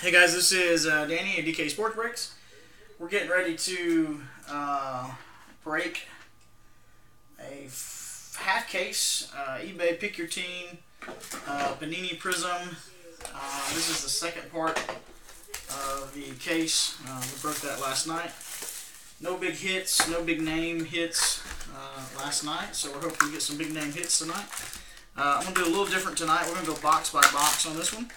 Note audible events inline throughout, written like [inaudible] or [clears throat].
Hey guys, this is uh, Danny at DK Sports Breaks. We're getting ready to uh, break a f- half case uh, eBay Pick Your Team uh, Panini Prizm. Uh, this is the second part of the case. Uh, we broke that last night. No big hits, no big name hits uh, last night, so we're hoping to get some big name hits tonight. Uh, I'm going to do a little different tonight. We're going to go box by box on this one.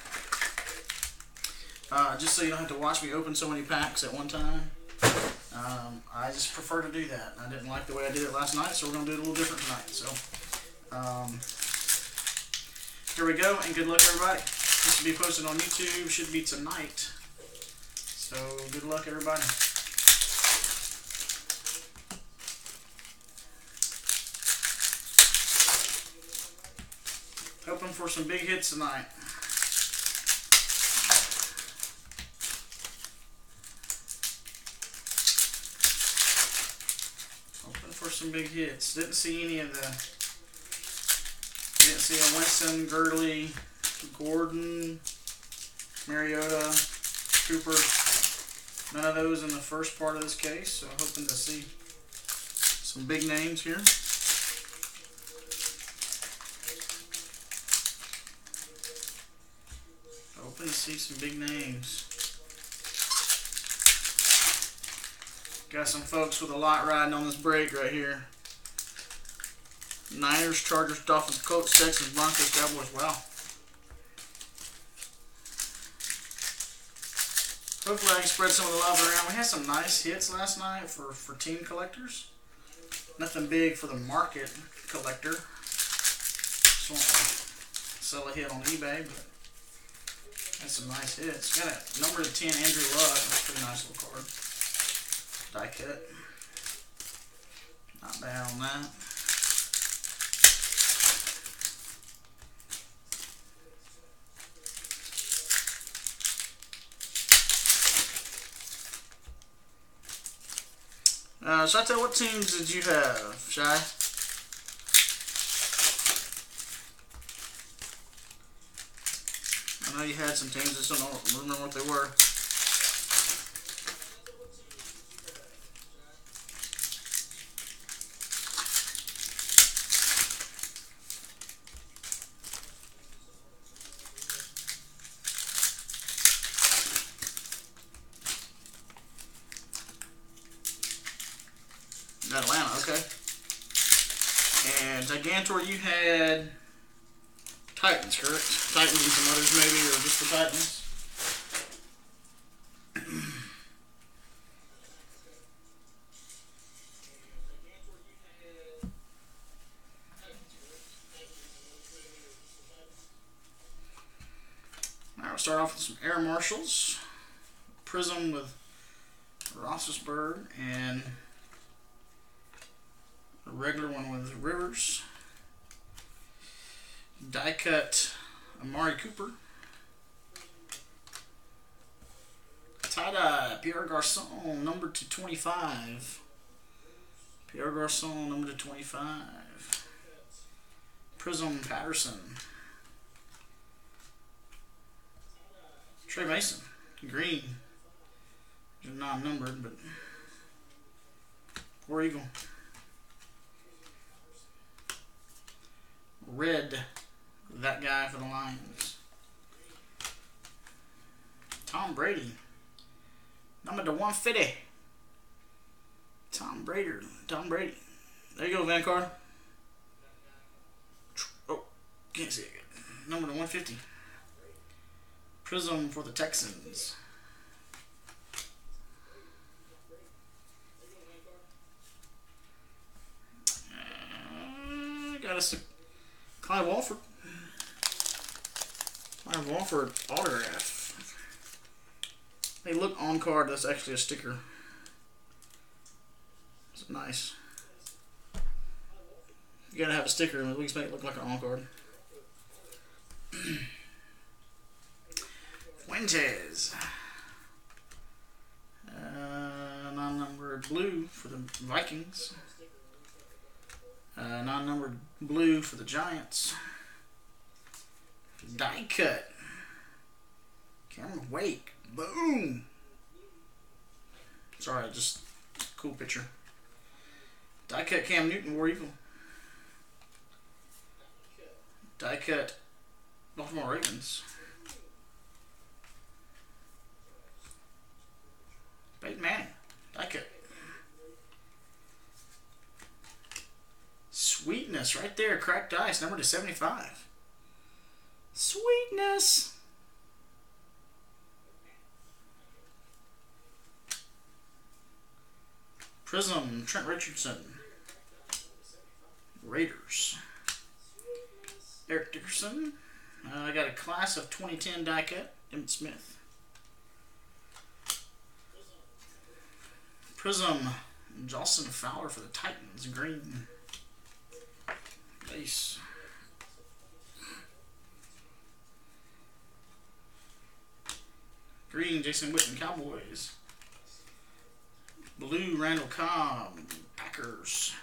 Uh, just so you don't have to watch me open so many packs at one time. Um, I just prefer to do that. I didn't like the way I did it last night, so we're going to do it a little different tonight. So, um, here we go, and good luck, everybody. This will be posted on YouTube. Should be tonight. So, good luck, everybody. Hoping for some big hits tonight. Hoping for some big hits. Didn't see any of the. Didn't see a Winston, Gurley, Gordon, Mariota, Cooper. None of those in the first part of this case. So hoping to see some big names here. Hoping to see some big names. Got some folks with a lot riding on this break right here. Niners, Chargers, Dolphins, Colts, Texans, Broncos, Cowboys. Wow. Hopefully I can spread some of the love around. We had some nice hits last night for, for team collectors. Nothing big for the market collector. Just want to sell a hit on eBay, but that's some nice hits. Got a number 10 Andrew Luck. That's a pretty nice little card. Die cut. Not bad on that. Uh, Chantel, what teams did you have, Shy? I know you had some teams, just don't know, remember what they were. Atlanta, okay. Gigantor, you had Titans, correct? Titans and some others maybe, or just the Titans? Alright, we'll start off with some Air Marshals. Prizm with Roethlisberger and a regular one with Rivers. Die cut Amari Cooper. Dye Pierre Garcon, number to 25. Pierre Garcon, number to 25. Prizm Patterson. Tre Mason, green. They're non numbered, but. War Eagle. Red, that guy for the Lions. Tom Brady, number to 150. Tom Brady, Tom Brady. There you go, Van Card. Oh, can't see it. Number to 150. Prizm for the Texans. Uh, got us a Clive Walford. Clive Walford autograph. They look on card, that's actually a sticker. It's nice. You gotta have a sticker and at least make it look like an on card. [clears throat] Fuentes. Uh, non-numbered blue for the Vikings. Uh, non-numbered blue for the Giants. Die cut. Cameron Wake. Boom. Sorry, just cool picture. Die cut Cam Newton, War Eagle. Die cut Baltimore Ravens. Peyton Manning. Die cut. Sweetness right there. Cracked ice, number to 75. Sweetness. Prizm, Trent Richardson. Raiders. Eric Dickerson. Uh, I got a class of 2010 die cut. Emmitt Smith. Prizm, Jalston Fowler for the Titans. Green. Base. Green, Jason Witten, Cowboys. Blue, Randall Cobb, Packers.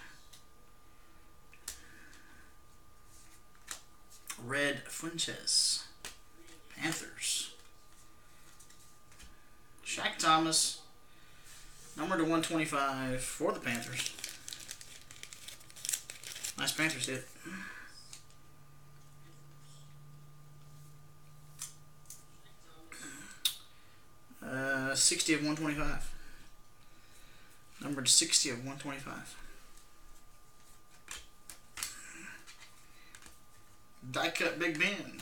Red, Funchess, Panthers. Shaq Thompson, number to 125 for the Panthers. Nice Panthers hit. Uh, 60 of 125. Numbered 60 of 125. Die cut Big Ben.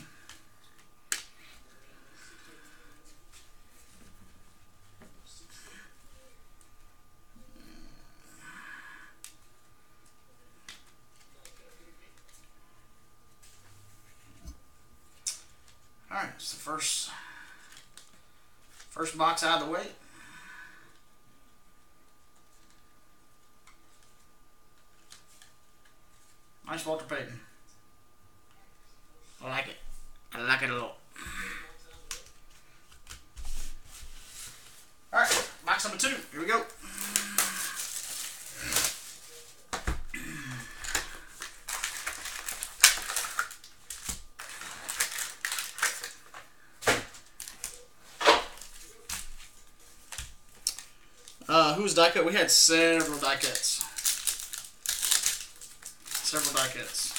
All right, it's the first first box out of the way. Nice Walter Payton. I like it. I like it a lot. Alright, box number two. Here we go. Uh, who's die cut? We had several die cuts. Several die cuts.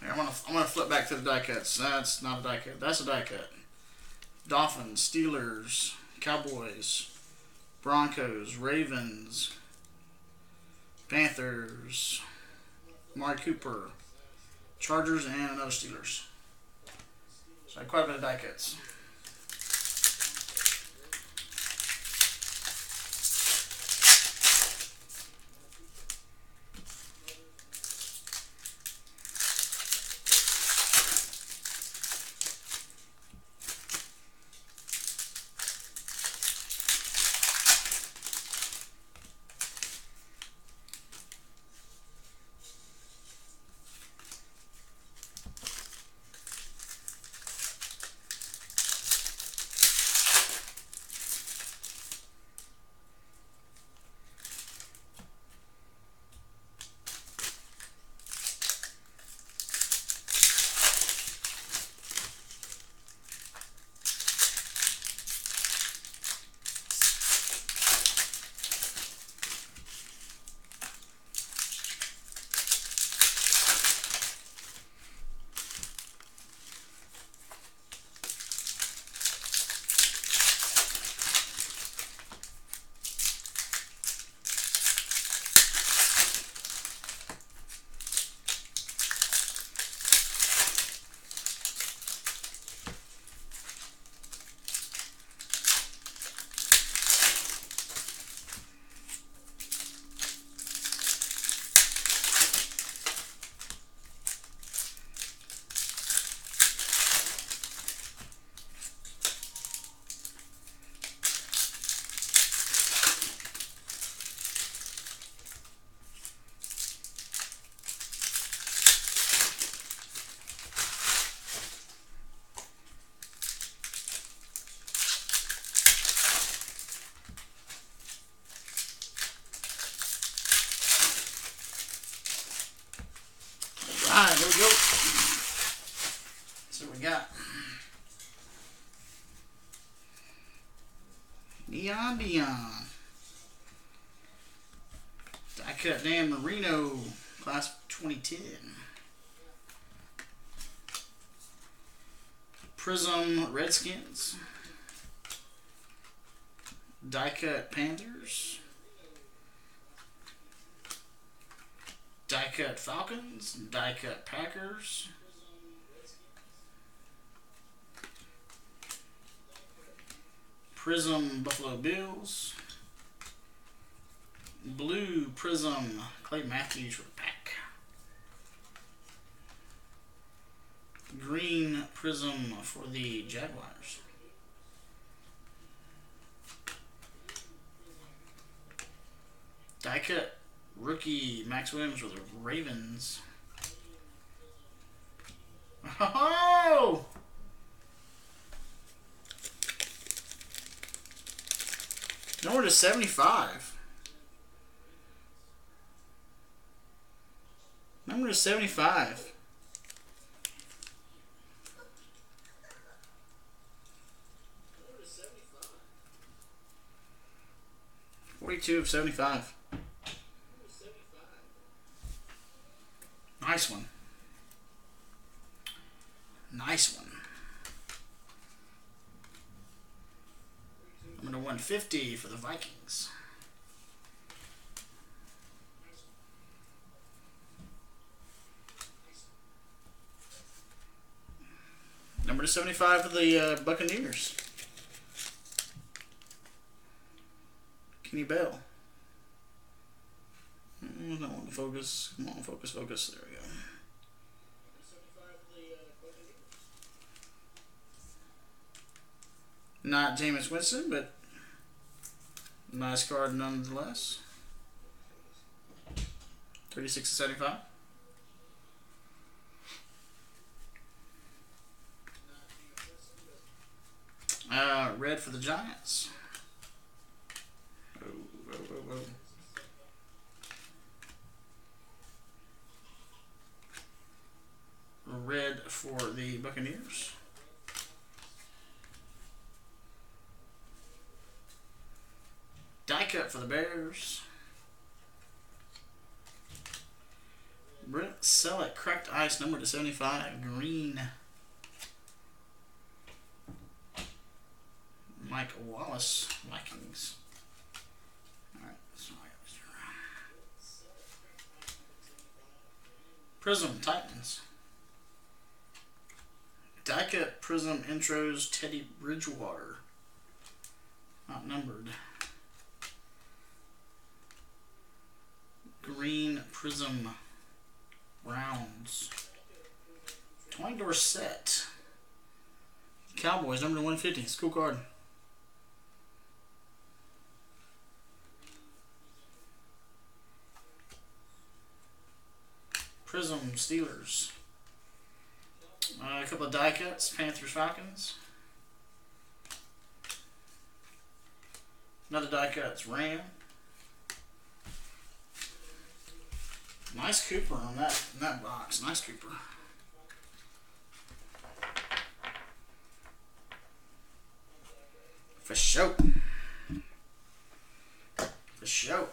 Here, I'm gonna I'm gonna flip back to the die cuts. That's not a die cut. That's a die cut. Dolphins, Steelers, Cowboys, Broncos, Ravens, Panthers, Mark Cooper, Chargers, and another Steelers. So quite a bit of die cuts. Marino, class 2010. Prizm Redskins. Die cut Panthers. Die cut Falcons. Die cut Packers. Prizm Buffalo Bills. Blue Prizm Clay Matthews for the pack. Green Prizm for the Jaguars. Die cut rookie Maxx Williams for the Ravens. Oh! Number to 75. Number to 75. Forty-two of seventy-five. Nice one. Nice one. i'm Number 150 for the Vikings. Number 75 for the uh, Buccaneers. Kenny Bell. Mm, don't want to focus. Come on, focus, focus. There we go. Not Jameis Winston, but nice card nonetheless. 36 to 75. Uh, red for the Giants. Oh, oh, oh. Red for the Buccaneers. Die cut for the Bears. Brent Selleck, cracked ice number to 75, green. Mike Wallace, Vikings. Prizm, Titans. Die Prizm intros, Teddy Bridgewater. Not numbered. Green Prizm Rounds. 20 door set. Cowboys, number 150. School card. Prizm Steelers. Uh, a couple of die cuts. Panthers Falcons. Another die cuts. Ram. Nice Cooper on that in that box. Nice Cooper. For sure. For sure.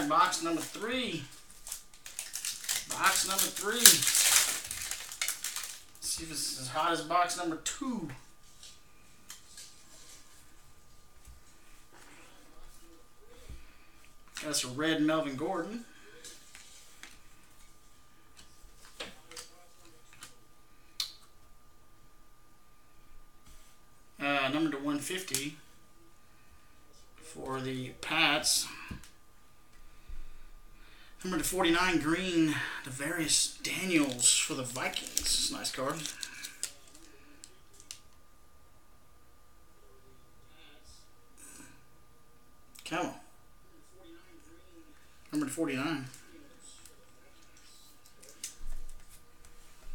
Right, box number three. Box number three. Let's see if it's as hot as box number two. That's a red Melvin Gordon. Uh, number to 150 for the Pats. Number to 49, green, the various Daniels for the Vikings. Nice card. Come on. Number to 49.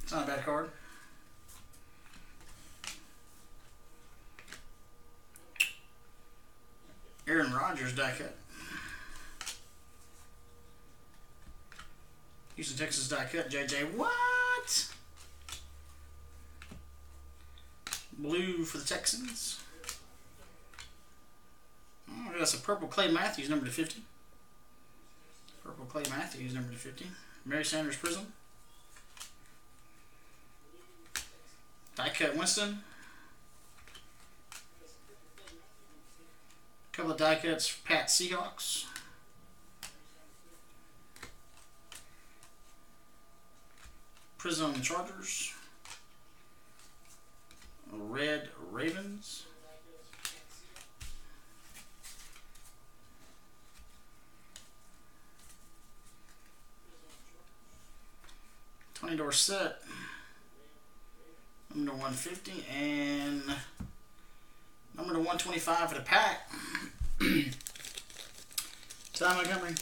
It's not a bad card. Aaron Rodgers die cut. Cut. JJ, what? Blue for the Texans. Oh, that's a purple Clay Matthews, number to 50. Purple Clay Matthews, number to 50. Barry Sanders Prizm. Die cut Winston. couple of die cuts Pat Seahawks. Prizm Chargers. Red Ravens. Twenty door set. Number 150 and number to 125 for the pack. [clears throat] Ty Montgomery.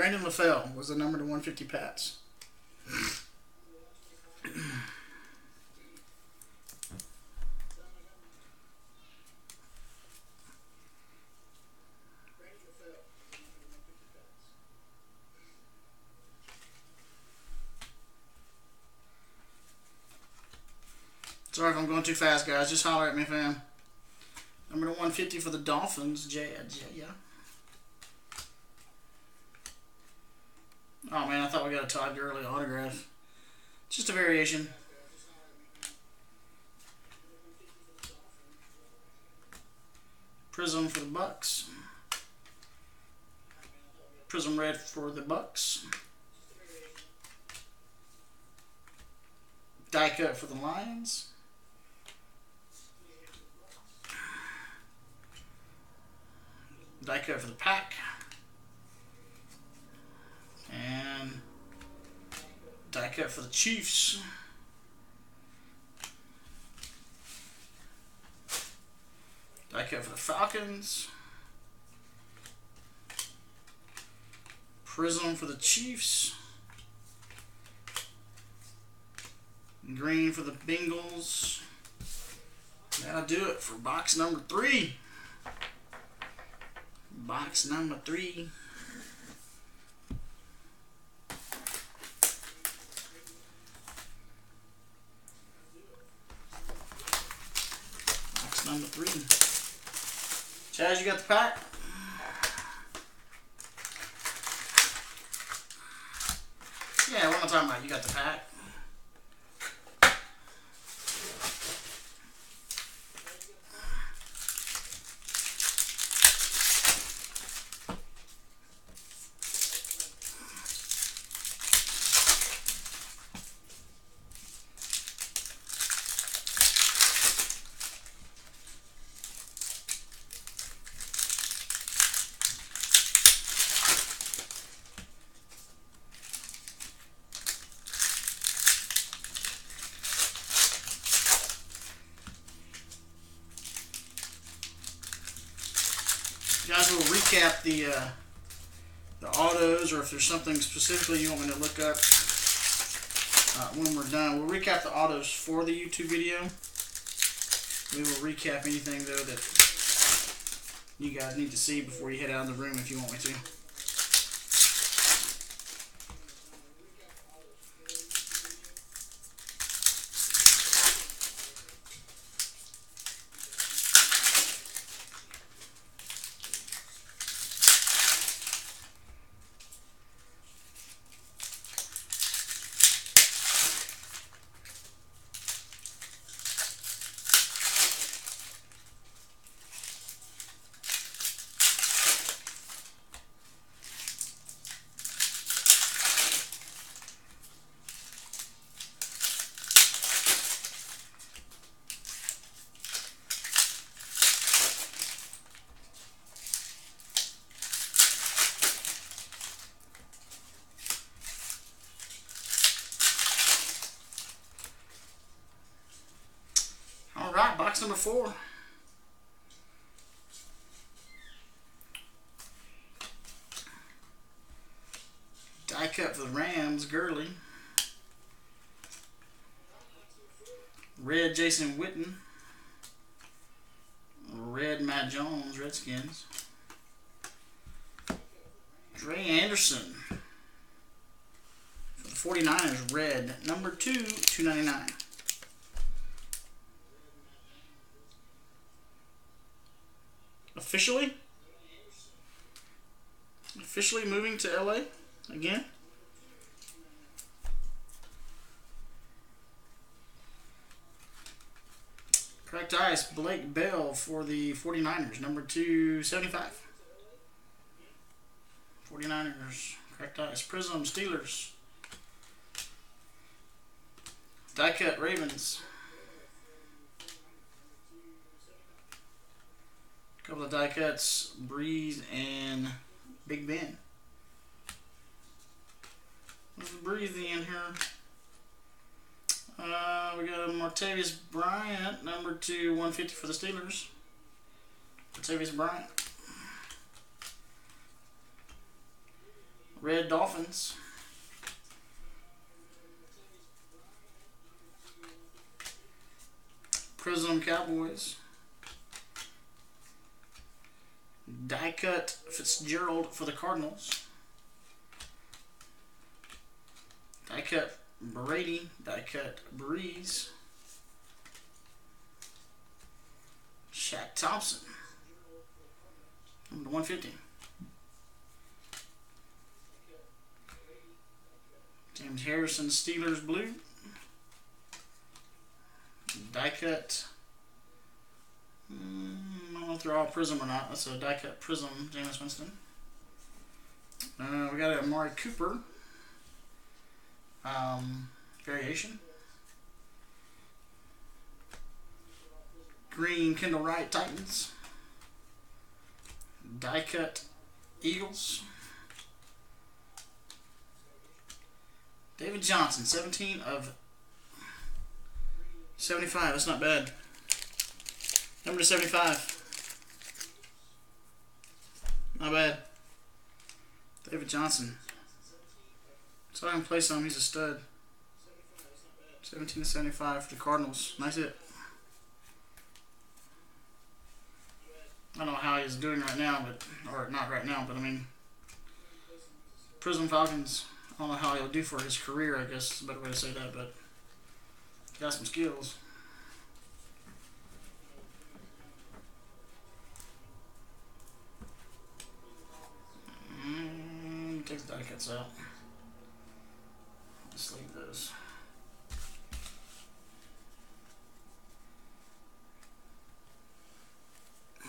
Brandon LaFell was the number to 150 Pats. Sorry if I'm going too fast, guys. Just holler at me, fam. Number 150 for the Dolphins, J. J yeah. Oh man, I thought we got a Todd Gurley autograph. Just a variation. Prizm for the Bucks. Prizm red for the Bucks. Die cut for the Lions. Die cut for the pack. And for the Chiefs. Die cut for the Falcons. Prizm for the Chiefs. Green for the Bengals. That'll do it for box number three. Box number three. Box number three. You got the pack? Yeah, what am I talking about? You got the pack? guys will recap the uh, the autos, or if there's something specifically you want me to look up uh, when we're done. We'll recap the autos for the YouTube video. We will recap anything though that you guys need to see before you head out of the room if you want me to. Box number four. Die cut for the Rams, Gurley. Red Jason Witten. Red Matt Jones, Redskins. Dre Anderson. For the 49ers, red. Number two, 299. Officially? Officially moving to LA again? Cracked ice, Blake Bell for the 49ers, number 275. 49ers, cracked ice, Prizm, Steelers. Die cut, Ravens. Couple of die cuts, Brees and Big Ben. Brees in here. Uh, we got a Martavis Bryant, number two, 150 for the Steelers. Martavis Bryant. Red Dolphins. Prizm Cowboys. Die cut Fitzgerald for the Cardinals. Die cut Brady. Die cut Brees. Shaq Thompson. Number 150. James Harrison Steelers Blue. Die cut. Mm, I don't know they're all Prizm or not. That's a die cut Prizm, Jameis Winston. Uh, we got a Amari Cooper um, variation. Green Kendall Wright Titans. Die cut Eagles. David Johnson, 17 of 75. That's not bad. Number 75. Not bad. David Johnson. So I can play some. He's a stud. 17 to 75 for the Cardinals. Nice hit. I don't know how he's doing right now, but or not right now, but I mean, Prizm Falcons. I don't know how he'll do for his career. I guess is a better way to say that, but got some skills. Mm, take the die cuts out. Let's leave those.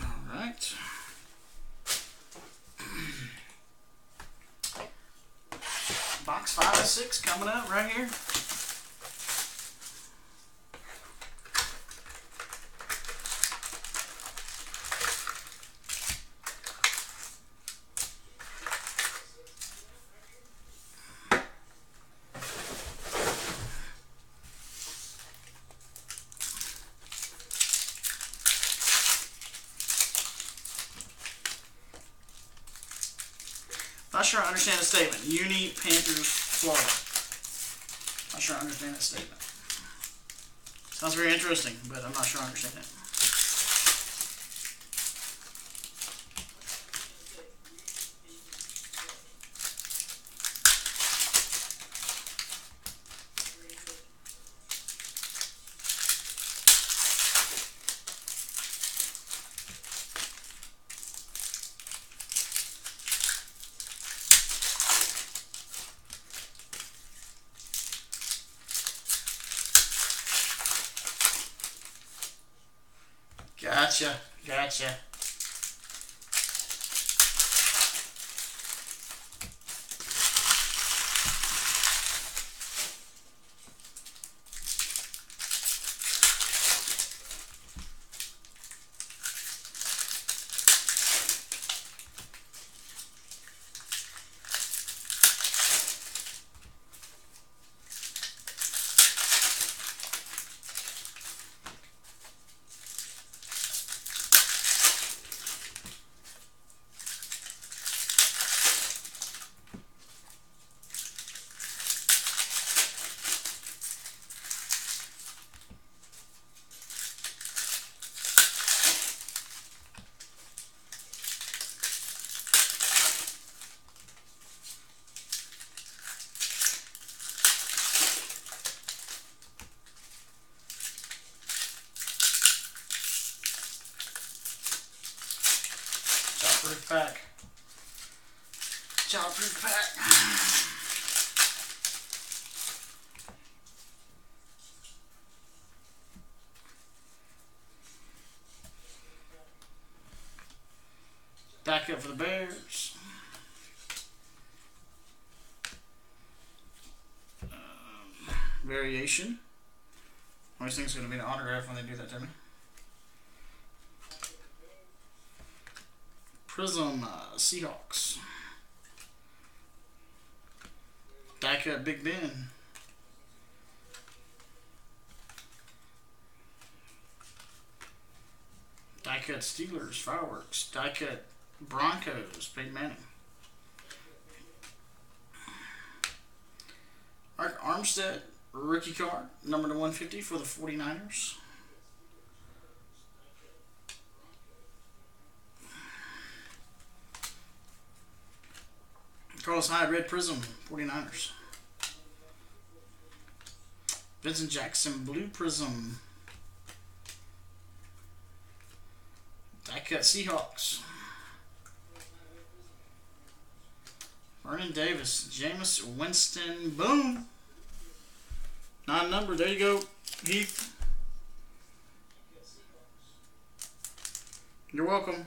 All right. [clears throat] Box five and six coming up right here. Understand the statement. Uni Panthers, Florida. Not sure I understand that statement. Sounds very interesting, but I'm not sure I understand it. Gotcha, gotcha. Pack. Childproof pack. Back up for the Bears. Um, variation. I always think it's going to be an autograph when they do that to me. Prizm uh, Seahawks. Die cut Big Ben. Die cut Steelers Fireworks. Die cut Broncos Peyton Manning. Arik Armstead rookie card number to 150 for the 49ers. Carlos Hyde, Red Prizm, 49ers. Vincent Jackson, Blue Prizm. Die cut Seahawks. Vernon Davis, Jameis Winston, boom. Non number, there you go, Heath. You're welcome.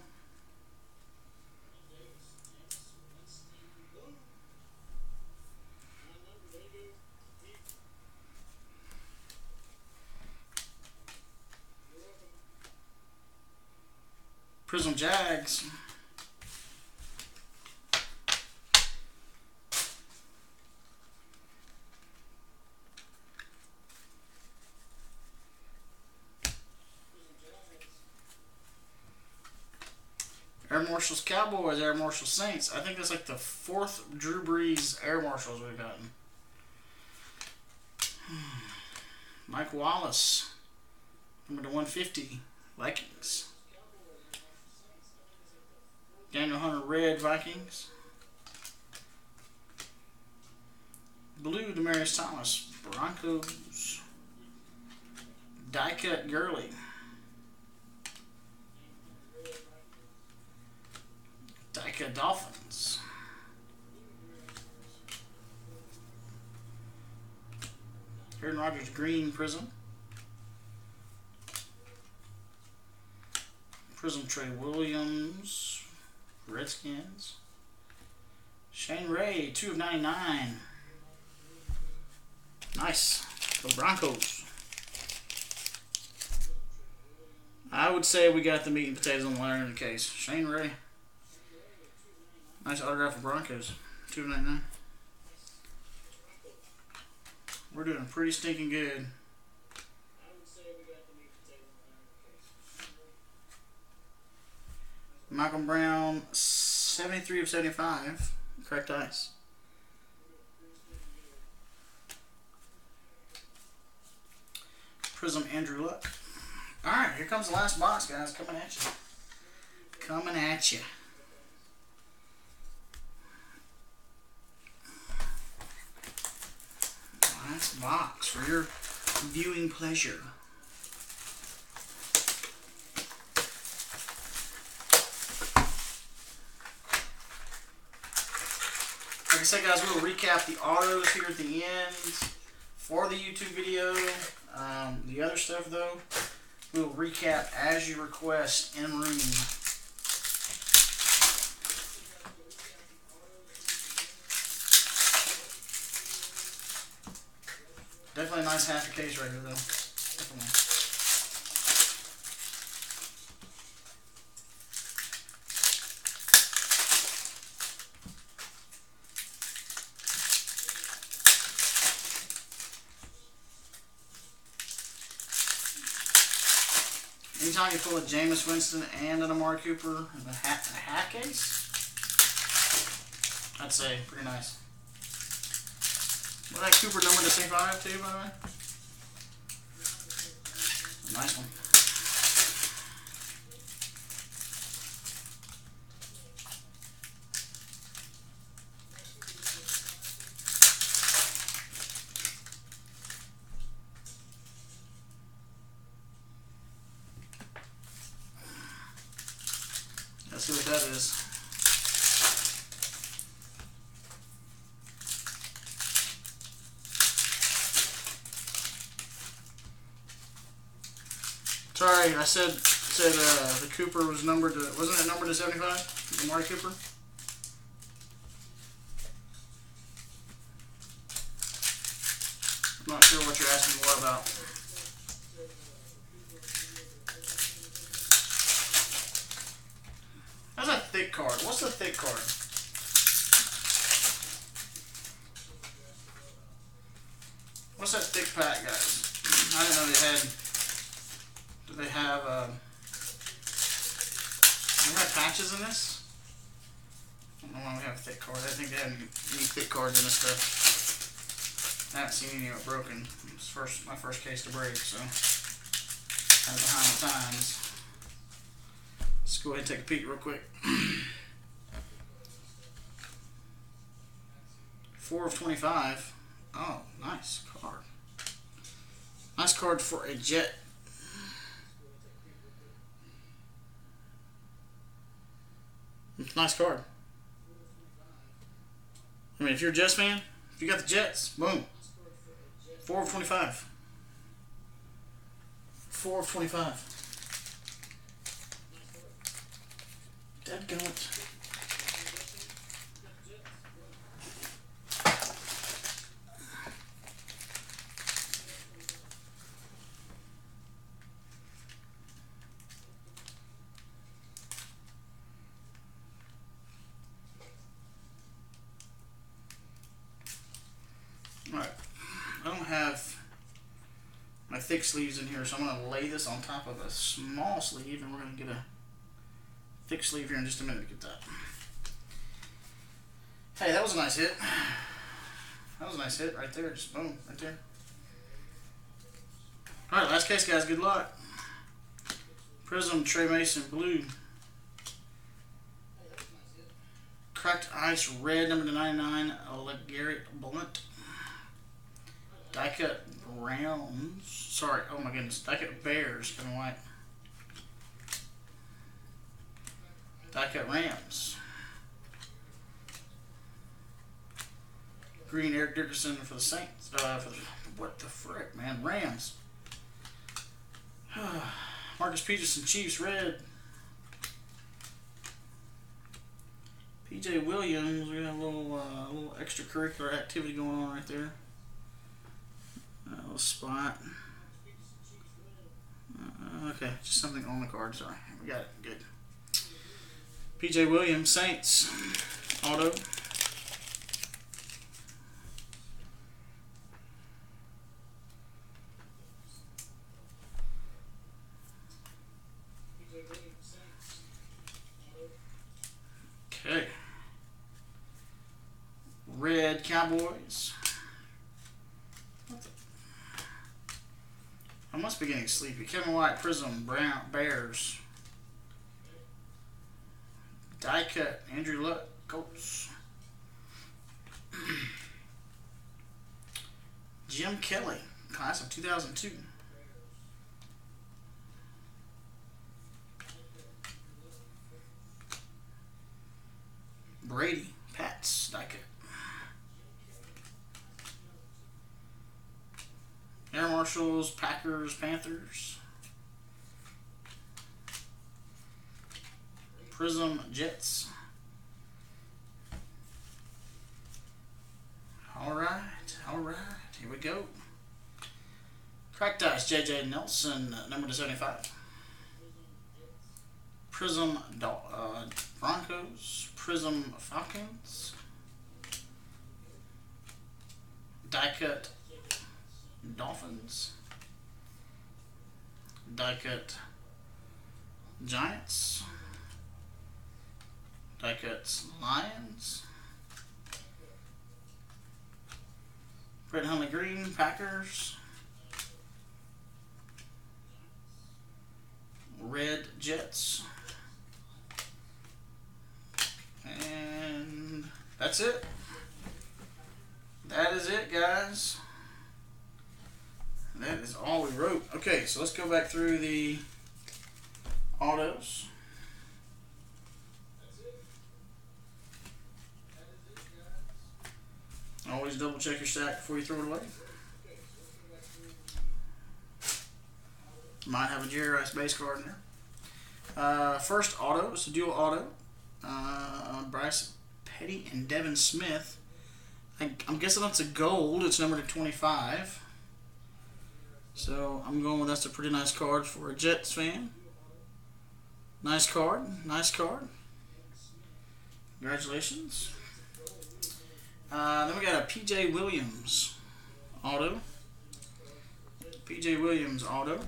Prizm Jags. Air Marshals Cowboys, Air Marshals Saints. I think that's like the fourth Drew Brees Air Marshals we've gotten. [sighs] Mike Wallace, number to 150, Vikings. Daniel Hunter, Red Vikings. Blue, Demaryius Thomas, Broncos. Die cut Gurley. Die cut Dolphins. Aaron Rodgers, Green Prizm. Prizm Trey Williams. Redskins. Shane Ray, 2 of 99. Nice. The Broncos. I would say we got the meat and potatoes on the line in the case. Shane Ray. Nice autograph for Broncos. 2 of 99. We're doing pretty stinking good. Malcolm Brown, 73 of 75. Cracked Ice. Prizm Andrew Luck. Alright, here comes the last box, guys. Coming at you. Coming at you. Last box for your viewing pleasure. I said, guys, we'll recap the autos here at the end for the YouTube video. Um, the other stuff, though, we'll recap as you request in room. Definitely a nice half a case right here, though. Definitely. You pull a Jameis Winston and an Amari Cooper in a hat, a hat case, I'd say pretty nice. Well, that Cooper number to say five too, by the way. Nice one. Let's see what that is. Sorry, I said said uh, the Cooper was numbered to wasn't it numbered to seventy five? The Marty Cooper. I'm not sure what you're asking more about. That's a thick card. What's the thick card? What's that thick pack, guys? I didn't know they had. They have? Uh, they have patches in this? I don't know why we have thick card. I think they have any thick cards in this stuff. I haven't seen any of it broken. It's first my first case to break, so I'm behind the times. Let's go ahead and take a peek real quick. [clears throat] Four of twenty-five. Oh, nice card. Nice card for a jet. Nice card. I mean, if you're a Jets fan, if you got the Jets, boom. Four of 25. Four of 25. Dead gummit. Alright, I don't have my thick sleeves in here, so I'm going to lay this on top of a small sleeve, and we're going to get a thick sleeve here in just a minute to get that. Hey, that was a nice hit. [sighs] That was a nice hit right there. Just boom, right there. Alright, last case, guys. Good luck. Prizm Tre Mason Blue. Cracked Ice Red, number to 99, Garrett Blunt. Die cut Browns. Sorry, oh my goodness. Die cut Bears, White. Die cut Rams. Green Eric Dickerson for the Saints. Uh, for the, what the frick, man? Rams. [sighs] Marcus Peterson, Chiefs, red. PJ Williams, we got a little, uh, little extracurricular activity going on right there. Little spot. Uh, okay, just something on the card. Sorry, we got it. Good. PJ Williams, Saints, auto. Okay. Red Cowboys. I must be getting sleepy. Kevin White, Prizm, Brown, Bears. Die cut, Andrew Luck, Colts. [clears throat] Jim Kelly, class of 2002. Brady, Pats, die cut. Air Marshals, Packers, Panthers. Prizm Jets. All right, all right, here we go. Cracked Ice, JJ Nelson, number to 75. Prizm uh, Broncos, Prizm Falcons. Die cut Dolphins. Die cut Giants. Die cuts Lions. Brett Hundley Green, Packers. Red Jets. And that's it. That is it, guys. That is all we wrote. Okay, so let's go back through the autos. Always double check your stack before you throw it away. Might have a Jerry Rice base card in there. Uh, first auto, it's a dual auto. Uh, Bryce Petty and Devin Smith. I, I'm guessing that's a gold. It's numbered to 25. So I'm going with that's a pretty nice card for a Jets fan. Nice card. Nice card. Congratulations. Uh, then we got a PJ Williams auto. PJ Williams auto.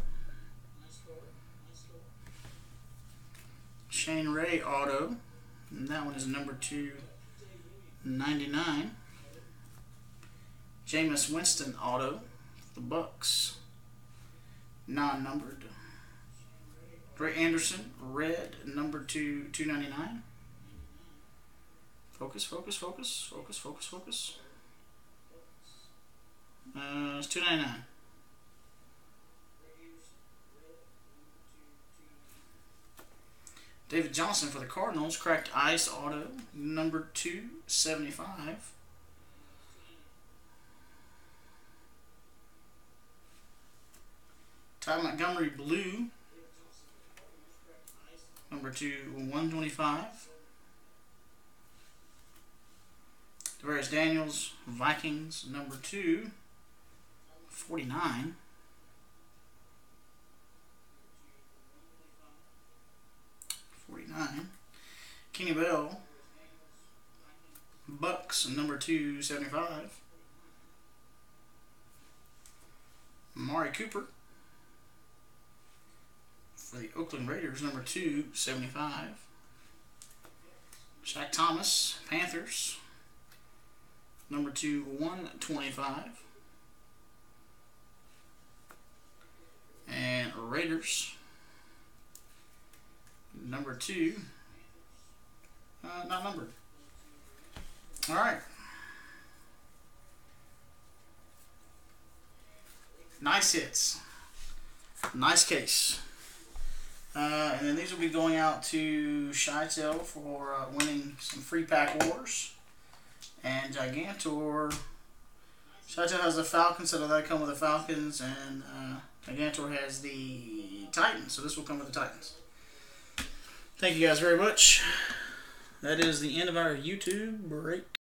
Shane Ray auto. And that one is number 299. Jameis Winston auto. The Bucks. Non-numbered. Ray Anderson, red, number two, 299. Focus, focus, focus, focus, focus, focus. Uh, it's 299. David Johnson for the Cardinals, cracked ice auto, number 275. Ty Montgomery blue, number two, 125. Whereas Daniels, Vikings, number two, 49. Forty-nine. Kenny Bell, Bucks, number two, seventy-five. Mari Cooper, for the Oakland Raiders, number two, 75. Shaq Thompson, Panthers, number two, 125. And Raiders, number two, uh, not numbered. All right. Nice hits. Nice case. Uh, and then these will be going out to Shitel for uh, winning some free pack wars. And Gigantor. Shitel has the Falcons, so that'll come with the Falcons. And uh, Gigantor has the Titans, so this will come with the Titans. Thank you guys very much. That is the end of our YouTube break.